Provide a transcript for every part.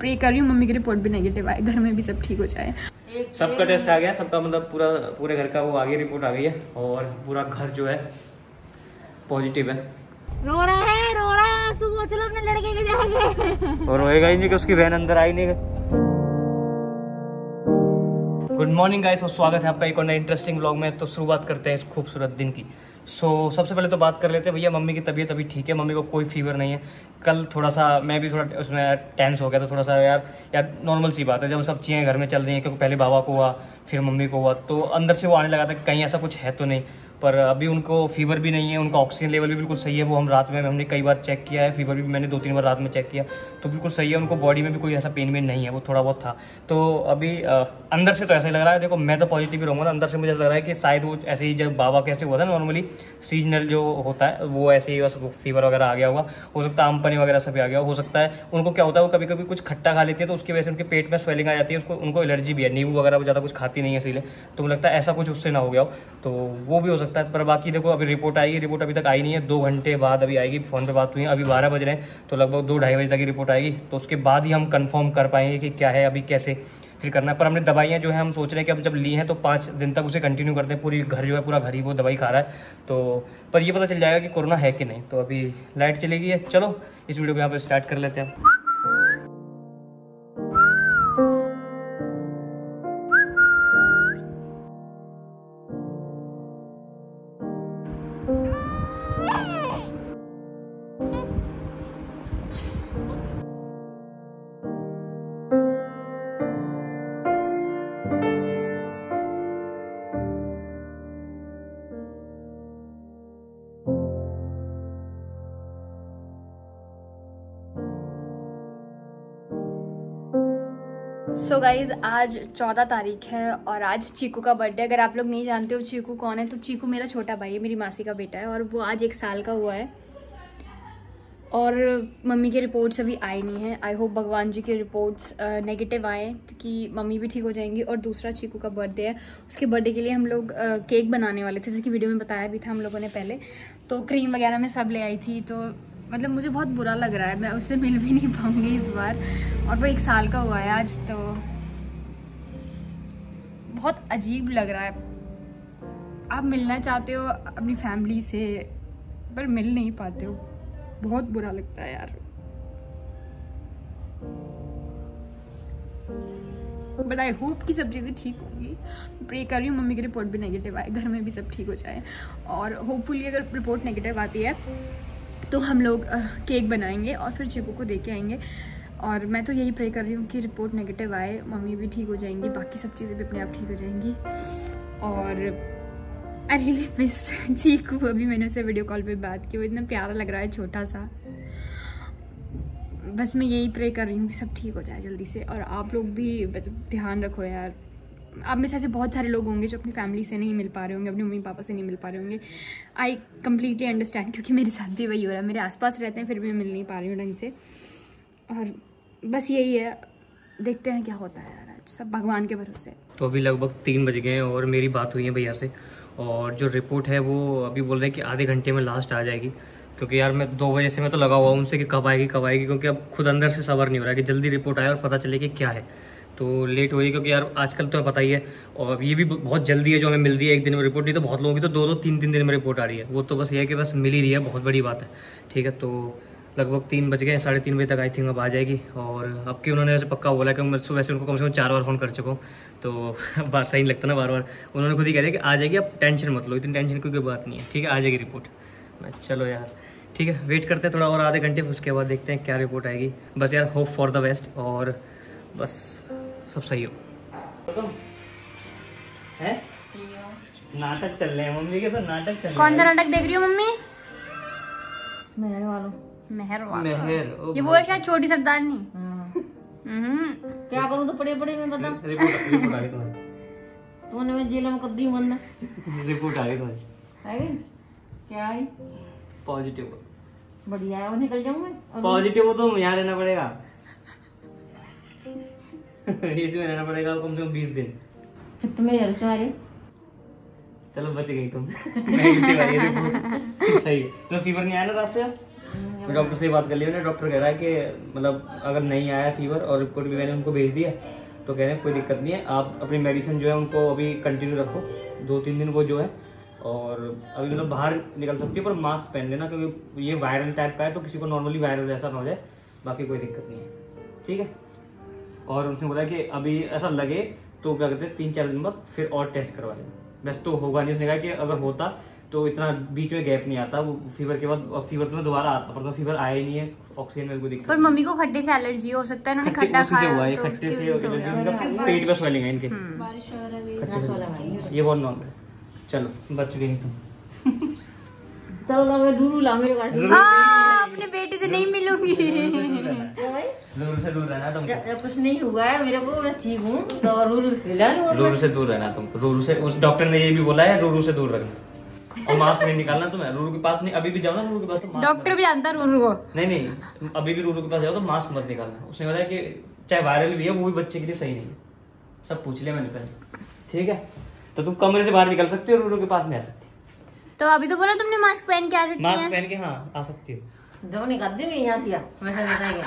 Pray कर रही हूँ मम्मी की रिपोर्ट भी नेगेटिव आए घर में भी सब ठीक हो जाए। सबका टेस्ट आ गया सबका मतलब पूरा पूरे घर का वो आगे रिपोर्ट आ गई है और पूरा घर जो है पॉजिटिव है। रो रहा है रो रहा है सुबह चलो अपने लड़के के जाएँगे और रोएगा ही नहीं कि उसकी बहन अंदर आई नहीं गुड मॉर्निंग गाइस और स्वागत है आपका एक और नए इंटरेस्टिंग व्लॉग में। तो शुरुआत करते हैं इस खूबसूरत दिन की। सो so, सबसे पहले तो बात कर लेते हैं भैया मम्मी की तबीयत अभी ठीक है? मम्मी को कोई फीवर नहीं है। कल थोड़ा सा मैं भी थोड़ा उसमें टेंस हो गया था थोड़ा सा यार यार नॉर्मल सी बात है। जब सब चीज़ें घर में चल रही हैं क्योंकि पहले बाबा को हुआ फिर मम्मी को हुआ तो अंदर से वो आने लगा था कि कहीं ऐसा कुछ है तो नहीं। पर अभी उनको फीवर भी नहीं है उनका ऑक्सीजन लेवल भी बिल्कुल सही है। वो हम रात में हमने कई बार चेक किया है फीवर भी मैंने दो तीन बार रात में चेक किया। तो बिल्कुल सही है उनको बॉडी में भी कोई ऐसा पेन वेन नहीं है वो थोड़ा बहुत था। तो अभी आ, अंदर से तो ऐसा ही लग रहा है देखो मैं तो पॉजिटिव ही रहूँगा अंदर से मुझे ऐसा लग रहा है कि शायद वो ऐसे ही जब बाबा कैसे हुआ था नॉर्मली सीजनल जो होता है वो ऐसे ही बस फीवर वगैरह आ गया होगा हो सकता है आम पनी वगैरह सभी आ गया हो सकता है उनको क्या होता है वो कभी कभी कुछ खट्टा खा लेती है तो उसकी वजह से उनके पेट में स्वेलिंग आ जाती है उसको उनको एलर्जी भी है नींबू वगैरह वो ज़्यादा कुछ खाती नहीं है इसीलिए तो मुझे लगता है ऐसा कुछ उससे ना हो गया हो तो वो भी हो सकता है पर बाकी देखो अभी रिपोर्ट आई रिपोर्ट अभी तक आई नहीं है दो घंटे बाद अभी आएगी फ़ोन पर बात हुई अभी बारह बज रहे हैं तो लगभग दो ढाई बजे तक की रिपोर्ट आएगी तो उसके बाद ही हम कंफर्म कर पाएँगे कि क्या है, अभी कैसे फिर करना है। पर हमने दवाइयाँ जो है, हम सोच रहे हैं कि अब जब ली हैं तो पाँच दिन तक उसे कंटिन्यू करते हैं। पूरी घर जो है, पूरा घर ही वो दवाई खा रहा है। तो पर ये पता चल जाएगा कि कोरोना है कि नहीं। तो अभी लाइट चलेगी, चलो, इस वीडियो को यहाँ पर स्टार्ट कर लेते हैं। सो so गाइज़ आज चौदह तारीख है और आज चीकू का बर्थडे अगर आप लोग नहीं जानते हो चीकू कौन है तो चीकू मेरा छोटा भाई है, मेरी मासी का बेटा है और वो आज एक साल का हुआ है। और मम्मी की रिपोर्ट्स अभी आई नहीं है। आई होप भगवान जी के रिपोर्ट्स नेगेटिव आए क्योंकि मम्मी भी ठीक हो जाएँगी। और दूसरा चीकू का बर्थडे है। उसके बर्थडे के लिए हम लोग केक बनाने वाले थे, जिसकी वीडियो में बताया भी था हम लोगों ने पहले। तो क्रीम वगैरह में सब ले आई थी तो मतलब मुझे बहुत बुरा लग रहा है, मैं उससे मिल भी नहीं पाऊँगी इस बार। और वो एक साल का हुआ है आज तो बहुत अजीब लग रहा है। आप मिलना चाहते हो अपनी फैमिली से, पर मिल नहीं पाते हो। बहुत बुरा लगता है यार। बट आई होप कि सब चीज़ें ठीक होंगी। प्रे कर रही हूँ, मम्मी की रिपोर्ट भी नेगेटिव आए, घर में भी सब ठीक हो जाए। और होपफुली अगर रिपोर्ट नेगेटिव आती है तो हम लोग केक बनाएँगे और फिर चिकू को दे के आएँगे। और मैं तो यही प्रे कर रही हूँ कि रिपोर्ट नेगेटिव आए, मम्मी भी ठीक हो जाएँगी, बाकी सब चीज़ें भी अपने आप ठीक हो जाएँगी। और रियली मिस चीकू, अभी मैंने उसे वीडियो कॉल पे बात की, वो इतना प्यारा लग रहा है, छोटा सा। बस मैं यही प्रे कर रही हूँ कि सब ठीक हो जाए जल्दी से, और आप लोग भी ध्यान रखो यार। आप में से ऐसे बहुत सारे लोग होंगे जो अपनी फैमिली से नहीं मिल पा रहे होंगे, अपनी मम्मी पापा से नहीं मिल पा रहे होंगे। आई कम्प्लीटली अंडरस्टैंड क्योंकि मेरे साथ भी वही हो रहा है। मेरे आसपास रहते हैं, फिर भी मैं मिल नहीं पा रही हूँ ढंग से। और बस यही है, देखते हैं क्या होता है यार आज। सब भगवान के भरोसे तो अभी लगभग तीन बज गए हैं और मेरी बात हुई है भैया से। और जो रिपोर्ट है वो अभी बोल रहे हैं कि आधे घंटे में लास्ट आ जाएगी। क्योंकि यार मैं दो बजे से मैं तो लगा हुआ हूँ उनसे कि कब आएगी कब आएगी, क्योंकि अब खुद अंदर से सबर नहीं हो रहा है कि जल्दी रिपोर्ट आए और पता चले कि क्या है। तो लेट हो गई क्योंकि यार आजकल तो पता ही है। और ये भी बहुत जल्दी है जो हमें मिल रही है, एक दिन में रिपोर्ट नहीं तो बहुत लोगों की तो दो दो तीन तीन दिन में रिपोर्ट आ रही है। वो तो बस ये है कि बस मिल ही रही है, बहुत बड़ी बात है। ठीक है तो लगभग तीन बज गए, साढ़े तीन बजे तक आई थिंक अब आ जाएगी। और अब की उन्होंने वैसे पक्का बोला कि मैं वैसे उनको कम से कम चार बार फ़ोन कर चुका हूँ। तो बार सही लगता ना बार बार उन्होंने खुद ही कह दिया कि आ जाएगी अब टेंशन मत लो, इतनी टेंशन की कोई बात नहीं है। ठीक है, आ जाएगी रिपोर्ट मैं चलो यार। ठीक है वेट करते हैं थोड़ा और आधे घंटे, उसके बाद देखते हैं क्या रिपोर्ट आएगी। बस यार होप फॉर द बेस्ट और बस। सब सही हो। है? नाटक चल रहे हैं मम्मी के साथ नाटक चल कौन सा नाटक देख रही हो मम्मी? मेहर वालों। मेहर मेहर ये वो है शायद छोटी सरदारनी। हाँ। हम्म। क्या करूँ तो पड़े पड़े मैं बता। रिपोर्ट रिपोर्ट आ गई तुम्हारी। तूने मैं जेल में कर दी मन रिपोर्ट आ गई तुम्हारी। है गई? क्या आई पॉजिटिव। बढ़िया है वो निकल जाऊँ मैं? और पॉजिटिव हो तो यहाँ रहना पड़ेगा। इसमें रहना पड़ेगा कम से कम बीस दिन। फिर तुम्हें से मारे चलो बच गई तुम। सही तो फीवर नहीं आया ना रास्ते मैं? डॉक्टर से बात कर ली मैंने डॉक्टर कह रहा है कि मतलब अगर नहीं आया फीवर और रिपोर्ट भी मैंने उनको भेज दिया तो कह रहे हैं कोई दिक्कत नहीं है। आप अपनी मेडिसिन जो है उनको अभी कंटिन्यू रखो। दो तीन दिन वो जो है और अभी मतलब बाहर निकल सकती है पर मास्क पहन लेना क्योंकि ये वायरल टाइप का है तो किसी को नॉर्मली वायरल जैसा ना हो जाए। बाकी कोई दिक्कत नहीं है। ठीक है? और उसने बोला कि अभी ऐसा लगे तो क्या कहते हैं तीन चार दिन बाद फिर और टेस्ट करवा लेना वैसे तो होगा नहीं उसने कहा कि अगर होता तो इतना बीच में गैप नहीं आता वो फीवर के बाद फीवर तो दोबारा आता पर तो फीवर आया ही नहीं है ऑक्सीजन में कोई दिक्कत पर मम्मी को खट्टे से एलर्जी हो सकता है उन्होंने खट्टा खाया हुआ है तो खट्टे से हो एलर्जी गया। उनका पेट में स्वेलिंग है इनके। हम्म। ये बहुत नॉर्मल है। चलो बच गई तुम। चलो ना मैं डूरू ला पास हाँ, अपने बेटे से नहीं मिलूँगी। दूर से दूर रहना तुमको। जब कुछ नहीं हुआ है मेरे को मैं ठीक हूँ। तो रूरू रूरू से दूर रहना तुमको। रूरू से उस डॉक्टर ने ये भी बोला है रूरू से दूर रहना और मास्क नहीं निकालना तुम्हें। रूरू के पास नहीं अभी भी जाओ ना रूरू के पास तो डॉक्टर भी जानता है रूरू को। नहीं नहीं अभी भी रूरू के पास जाओ तो मास्क मत निकालना। उसने बोला कि चाहे वायरल भी है वो भी बच्चे के लिए सही नहीं है। सब पूछ लिया मैंने पहले। ठीक है? तो तुम कमरे से बाहर निकल सकती हो रूरू के पास नहीं आ सकती। तो अभी तो बोला तुमने मास्क पहन के आ सकती मास्क पहन के हाँ आ सकती हो। दो निकाल दे मैं यहाँ थी वैसे बता गया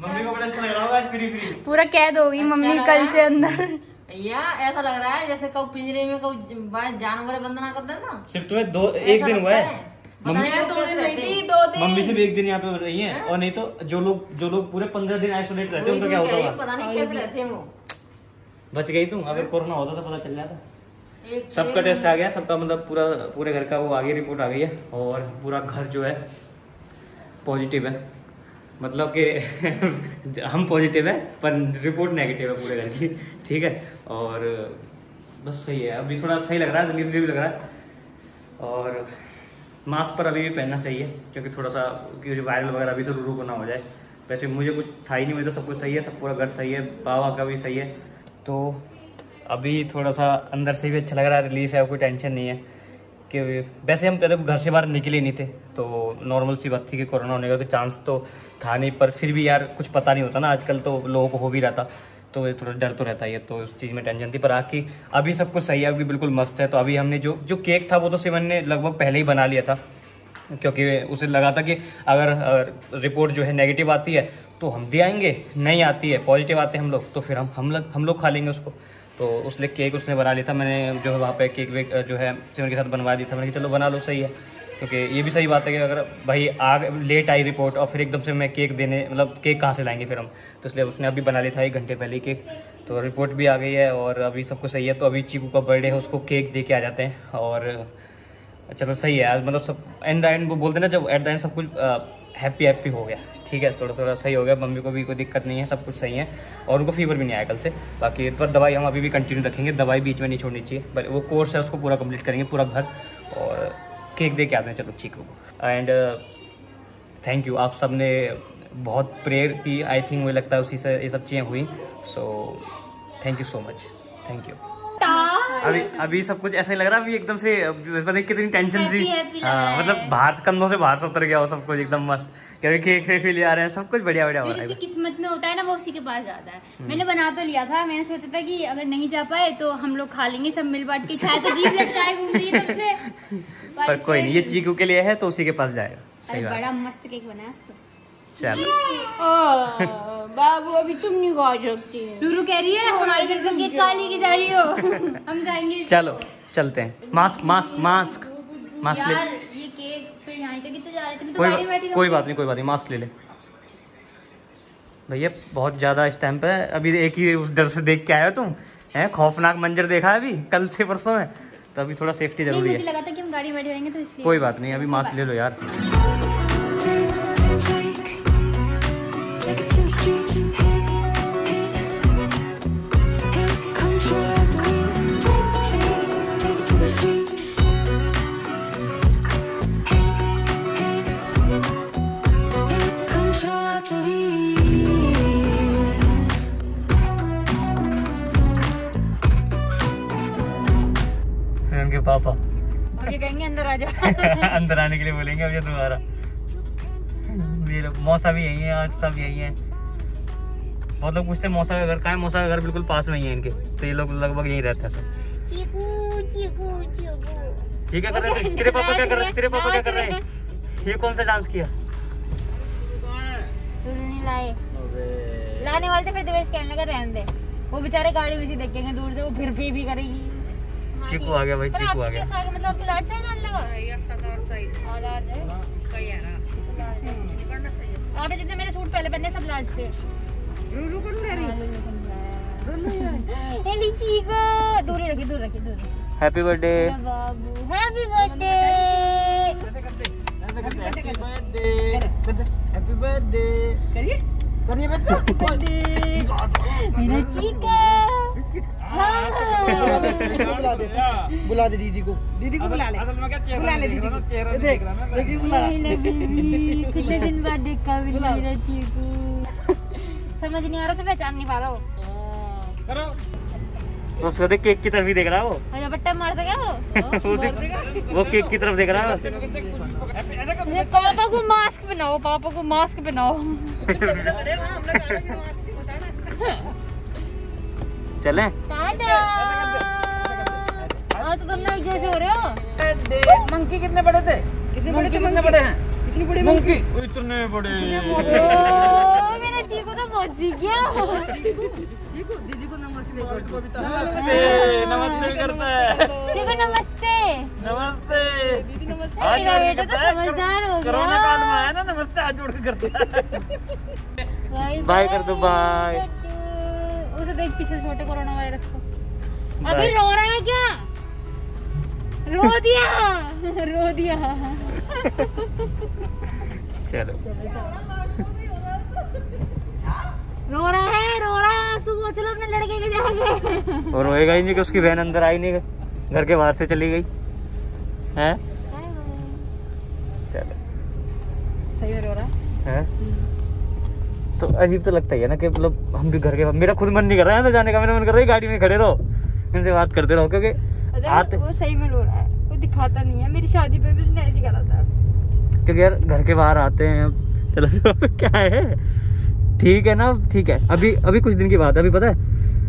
मम्मी को बड़ा अच्छा लग रहा होगा आज फ्री फ्री। पूरा कैद होगी मम्मी कल से अंदर। या ऐसा लग रहा है जैसे कब पिंजरे में कब जानवर बंधना करते हैं ना सिर्फ़ तुम्हें दो एक दिन हुआ है। मम्मी दो दिन रही थी मम्मी सिर्फ़ एक दिन यहाँ पे रही है और नहीं तो जो लोग जो लोग पूरे पंद्रह दिन आइसोलेट रहते हैं उनका क्या होता होगा? पता नहीं कैसे रहते हैं वो। बच गई तुम? अगर कोरोना होता तो पता चल जाता। सबका टेस्ट आ गया सबका मतलब पूरा पूरे घर का वो आ गया रिपोर्ट आ गई है और पूरा घर जो है पॉजिटिव है। मतलब कि हम पॉजिटिव है, पर रिपोर्ट नेगेटिव है पूरे घर की। ठीक है? और, बस सही है। अभी थोड़ा सही लग रहा है रिलीफ भी लग रहा है। और मास्क पर अभी भी पहनना सही है, क्योंकि थोड़ा सा, क्योंकि वायरल वगैरह अभी तो रू को ना हो जाए। वैसे मुझे कुछ था ही नहीं, मुझे तो सब कुछ सही है, सब पूरा घर सही है, बाबा का भी सही है। तो अभी थोड़ा सा अंदर से भी अच्छा लग रहा है रिलीफ है, कोई टेंशन नहीं है। कि वैसे हम पहले घर से बाहर निकले नहीं थे तो नॉर्मल सी बात थी कि कोरोना होने का चांस तो था नहीं पर फिर भी यार कुछ पता नहीं होता ना आजकल तो लोगों को हो भी रहा था तो थोड़ा डर तो रहता ही है तो उस चीज़ में टेंशन थी। पर आके अभी सब कुछ सही है अभी बिल्कुल मस्त है तो अभी हमने जो जो केक था वो तो सिमन ने लगभग पहले ही बना लिया था क्योंकि उसे लगा था कि अगर, अगर रिपोर्ट जो है नेगेटिव आती है तो हम दे आएँगे नहीं आती है पॉजिटिव आते हैं हम लोग तो फिर हम हम लोग हम लोग खा लेंगे उसको। तो उसने केक उसने बना लिया था, मैंने जो है वहाँ पे केक वेक जो है सिमर के साथ बनवा दिया था। मैंने कहा, चलो, बना लो, सही है। क्योंकि ये भी सही बात है कि अगर भाई आग लेट आई रिपोर्ट और फिर एकदम से मैं केक देने मतलब केक कहाँ से लाएँगे फिर हम? तो इसलिए उसने अभी बना लिया था एक घंटे पहले केक। तो रिपोर्ट भी आ गई है और अभी सब कुछ सही है। तो अभी चीकू का बर्थडे है, उसको केक दे के आ जाते हैं और, चलो, सही है। मतलब सब एंड द एंड वो बोलते ना, जब एट द एंड सब कुछ हैप्पी हैप्पी हो गया। ठीक है थोड़ा थोड़ा सही हो गया। मम्मी को भी कोई दिक्कत नहीं है, सब कुछ सही है और उनको फीवर भी नहीं आया कल से। बाकी पर दवाई हम अभी भी कंटिन्यू रखेंगे। दवाई बीच में नहीं छोड़नी चाहिए बट वो कोर्स है, उसको पूरा कंप्लीट करेंगे, पूरा घर और केक दे के आते हैं, चलो चीकू को एंड थैंक यू आप सबने बहुत प्रेयर की। आई थिंक मुझे लगता है उसी से ये सब चीज़ें हुई। So thank you so much thank you अभी अभी सब कुछ ऐसा ही लग रहा है अभी एकदम से पता नहीं कितनी टेंशन सी। हाँ मतलब बाहर कंधों से बाहर से उतर गया हो सब कुछ एकदम मस्त। क्योंकि केक भी ले आ रहे हैं सब कुछ बढ़िया बढ़िया हो रहा है किस्मत में होता है ना वो उसी के पास जाता है। मैंने बना तो लिया था मैंने सोचा था कि अगर नहीं जा पाए तो हम लोग खा लेंगे सब मिल बांट के। चाहे तो जीव लटकाए घूम रही है तब से। पर कोई नहीं ये चीकू के लिए है तो उसी के पास जाएगा। बड़ा मस्त केक बनाया चलो। बाबू अभी तुम नहीं खा सकती। रूरू कह रही है हमारे घर का केक खा लेके जा रही हो। हम खाएँगे चलो चलते हैं। Mask mask mask. मास्क ले। यार ये केक फिर यहाँ तक कितने जा रहे थे? तो कोई गाड़ी बैठी कोई बात नहीं कोई बात नहीं मास्क ले ले। भैया बहुत ज़्यादा इस टाइम पे अभी एक ही उस डर से देख के आया तुम? है खौफनाक मंजर देखा है अभी? कल से परसों है। तो अभी थोड़ा सेफ्टी ज़रूरी मुझे है। लगा था कि हम गाड़ी बैठे रहेंगे तो इसलिए। कोई बात नहीं अभी मास्क ले लो यार। कहेंगे अंदर जा अंदर आने के लिए बोलेंगे अब ये दोबारा। ये लोग मौसा भी यही है आज सब यही है। बहुत लोग पूछते हैं मौसा का घर कहाँ है? मौसा का घर बिल्कुल पास में ही है इनके। तो ये लोग लगभग यहीं रहते हैं सब। चीकू चीकू चीकू। ठीक है कर रहे थे तेरे पापा क्या कर रहे तेरे पापा क्या कर रहे हैं? ये कौन सा डांस किया? लाए। लाने वाले थे फिर दिवेश कहने लगा रहने दे। वो बेचारे गाड़ी में से देखेंगे दूर से वो फिर भी करेगी। चीकू आ गया भाई पर चीकू आ आपके गया। साथ मतलब आपके लाड साइड आने लगा? हाँ, लाड है। लाड है। आपने जितने मेरे सूट पहले पहने सब लाड से। हेली चीको दूर ही दूर रखी दूर हैप्पी बर्थडे बाबू हैप्पी बर्थडे हैप्पी बर्थडे मेरा चीका। हाँ बुला दे बुला दे। दीदी को। दीदी को बुला ले। बुला ले दीदी को। ये देख देखिए बुला। मेरा कितने दिन बाद देखा मैंने मेरा चीकू समझ नहीं आ रहा तो पहचान नहीं पा रहा हो वो उसको देख केक की तरफ़ ही देख रहा है वो। अरे बट्टा मार सका वो? वो केक की तरफ़ देख रहा है पापा को मास्क पहनाओ पापा को मास्क पहनाओ। चले? तो तुम लोग जैसे हो रहे हो? मंकी कितने बड़े थे? कितने बड़े थे कितने बड़े हैं? कितनी बड़ी मंकी। इतने बड़े। मेरा चीकू तो बहुत सीख गया। दीदी को नमस्ते नमस्ते करता है। चीकू नमस्ते। नमस्ते। दीदी नमस्ते। बेटा तो समझदार हो कोरोना काल में गया आया ना नमस्ते आज जोड़ के करता है। बाय। कर दो, बाय। उसे देख पीछे छोटे कोरोना वायरस को। अभी रो रहा है क्या? रो दिया। रो दिया। चलो। रो रहा है रो रहा है सुबह चलो अपने लड़के के जाके। और रोएगा ही नहीं कि उसकी बहन अंदर आई नहीं घर के बाहर से चली गई। हैं? चलो। सही रो रहा है। हैं? तो अजीब तो लगता ही है ना कि मतलब हम भी घर के मेरा खुद मन नहीं कर रहा है तो जाने का मेरा मन कर रहा है गाड़ी में खड़े रहो। इनसे बात करते रहो क्योंकि आते वो सही में रो रहा है वो दिखाता नहीं है। मेरी शादी पे भी उसने ऐसे करा था। क्योंकि यार घर के बाहर आते हैं चलो चलो क्या है? ठीक है ना ठीक है। अभी अभी कुछ दिन की बात है अभी पता है?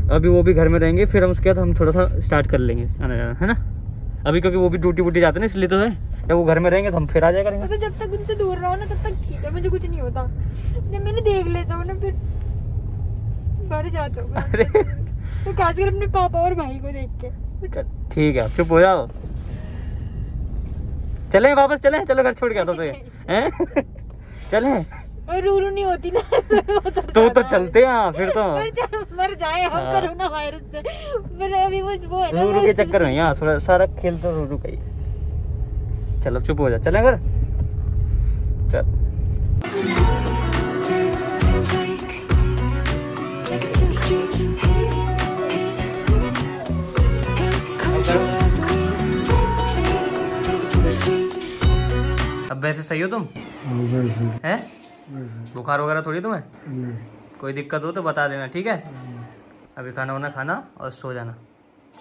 अभी वो भी घर में रहेंगे फिर हम उसके बाद हम थोड़ा सा स्टार्ट कर लेंगे आना जाना है ना? अभी क्योंकि वो भी ड्यूटी वूटी जाते हैं ना इसलिए तो है। जब वो घर में रहेंगे तो हम फिर आ जाएगा करेंगे। तो जब तक उनसे दूर रहो ना तब तक ठीक है मुझे कुछ नहीं होता। जब मैंने देख लेता हूँ ना फिर घर जाता हूँ अरे। तो खासकर अपने पापा और भाई को देख के। ठीक है चुप हो जाओ। चले वापस चले। चलो घर छोड़ के आता तो चले। और रूरू नहीं होती ना। तो तो तो चलते हैं हाँ, फिर तो। मर जाए हम हाँ। कोरोना वायरस से। पर अभी वो वो है ना रूरू के चक्कर में यहाँ सारा खेल तो रूरू का ही है। चलो, चुप हो जा। चले घर चल. अब वैसे सही हो तुम? हैं? बुखार वगैरह थोड़ी तुम्हें? कोई दिक्कत हो तो बता देना, ठीक है? अभी खाना वाना खाना और सो जाना।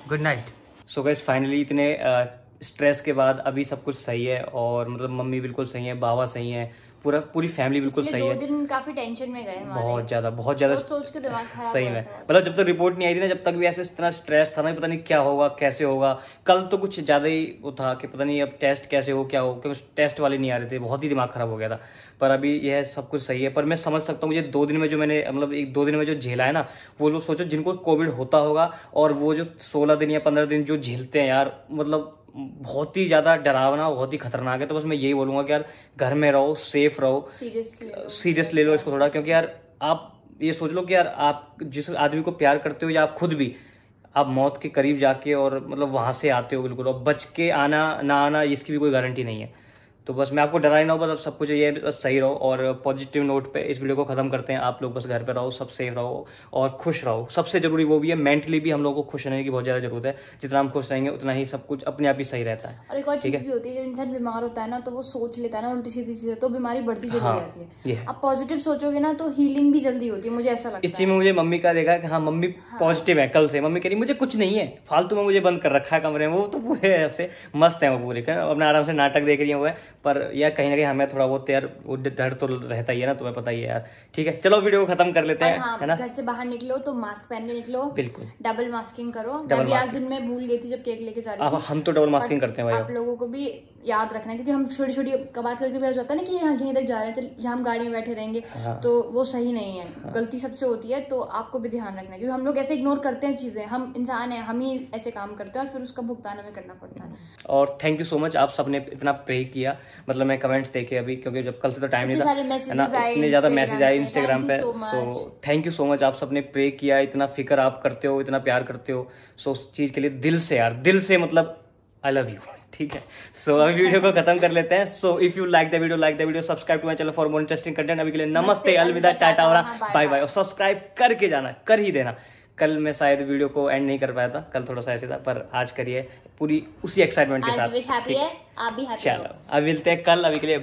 Good night so guys finally इतने स्ट्रेस के बाद अभी सब कुछ सही है और मतलब मम्मी बिल्कुल सही है बाबा सही है पूरा पूरी फैमिली बिल्कुल सही दो है। दिन काफ़ी टेंशन में गए बहुत ज़्यादा बहुत ज़्यादा सोच सोच के दिमाग खराब सही हो में। मतलब जब तक तो रिपोर्ट नहीं आई थी ना जब तक भी ऐसे इतना स्ट्रेस था ना पता नहीं क्या होगा कैसे होगा। कल तो कुछ ज़्यादा ही वो था कि पता नहीं अब टेस्ट कैसे हो क्या हो क्योंकि टेस्ट वाले नहीं आ रहे थे। बहुत ही दिमाग खराब हो गया था। पर अभी यह सब कुछ सही है। पर मैं समझ सकता हूँ मुझे दो दिन में जो मैंने मतलब एक दो दिन में जो झेला है ना वो लोग सोचो जिनको कोविड होता होगा और वो जो सोलह दिन या पंद्रह दिन जो झेलते हैं यार मतलब बहुत ही ज़्यादा डरावना बहुत ही खतरनाक है तो बस मैं यही बोलूँगा कि यार घर में रहो सेफ़ रहो। सीरियस ले लो इसको थोड़ा क्योंकि यार आप ये सोच लो कि यार आप जिस आदमी को प्यार करते हो या आप खुद भी आप मौत के करीब जाके और मतलब वहाँ से आते हो बिल्कुल। और बच के आना ना आना इसकी भी कोई गारंटी नहीं है। तो बस मैं आपको डरा ही ना हूँ, बस सब कुछ ये बस सही रहो और पॉजिटिव नोट पे इस वीडियो को खत्म करते हैं। आप लोग बस घर पे रहो सब सेफ़ रहो और खुश रहो। सबसे ज़रूरी वो भी है मेंटली भी हम लोगों को खुश रहने की बहुत ज़्यादा ज़रूरत है। जितना हम खुश रहेंगे उतना ही सब कुछ अपने आप ही सही रहता है। और एक और चीज़ भी होती है जब इंसान बीमार होता है ना तो वो सोच लेता है ना उल्टी सीधी चीज़ें तो बीमारी बढ़ती चली हाँ, जाती है। है। आप पॉजिटिव सोचोगे ना तो हीलिंग भी जल्दी होती है मुझे ऐसा लगता है। इस चीज़ में मुझे मम्मी का देखा कि हाँ मम्मी पॉजिटिव है कल से। मम्मी कह रही मुझे कुछ नहीं है फालतू में मुझे बंद कर रखा है कमरे में। वो तो पूरे से मस्त है वो पूरे। अपने आराम से नाटक देख रही है वो है। पर यार कहीं ना कहीं हमें थोड़ा बहुत यार वो डर तो रहता ही है ना तुम्हें पता ही है यार। ठीक है चलो वीडियो को खत्म कर लेते हैं हाँ है ना? घर से बाहर निकलो तो मास्क पहन के निकलो। बिल्कुल। डबल मास्किंग करो। डबल मैं भी आज दिन में भूल गई थी जब केक लेके जा रही थी। हम तो डबल मास्किंग करते हैं भाई आप लोगों को भी याद रखना है क्योंकि हम छोटी छोटी बात करके भी हो जाता है ना कि यहाँ यहीं तक जा रहे हैं चल यहाँ हम गाड़ी में बैठे रहेंगे हाँ। तो वो सही नहीं है हाँ। गलती सबसे होती है तो आपको भी ध्यान रखना है क्योंकि हम लोग ऐसे इग्नोर करते हैं चीज़ें हम इंसान हैं हम ही ऐसे काम करते हैं और फिर उसका भुगतान हमें करना पड़ता है और थैंक यू सो मच आप सबने इतना प्रे किया मतलब मैं कमेंट्स देखे अभी क्योंकि जब कल से तो टाइम नहीं था है इतने ज़्यादा मैसेज आए इंस्टाग्राम पे. So thank you so much आप सबने प्रे किया इतना फ़िक्र आप करते हो इतना प्यार करते हो सो उस चीज़ के लिए दिल से यार दिल से मतलब आई लव यू ठीक है? सो so, अभी वीडियो को खत्म कर लेते हैं। So if you like the video like the video subscribe to my channel for more interesting content अभी के लिए नमस्ते अलविदा टाटा और हाँ, बाय बाय और सब्सक्राइब करके जाना कर ही देना। कल मैं शायद वीडियो को एंड नहीं कर पाया था कल थोड़ा सा ऐसे था पर आज करिए पूरी उसी एक्साइटमेंट के साथ ठीक है आप भी हैप्पी चलो अभी मिलते हैं कल अभी के लिए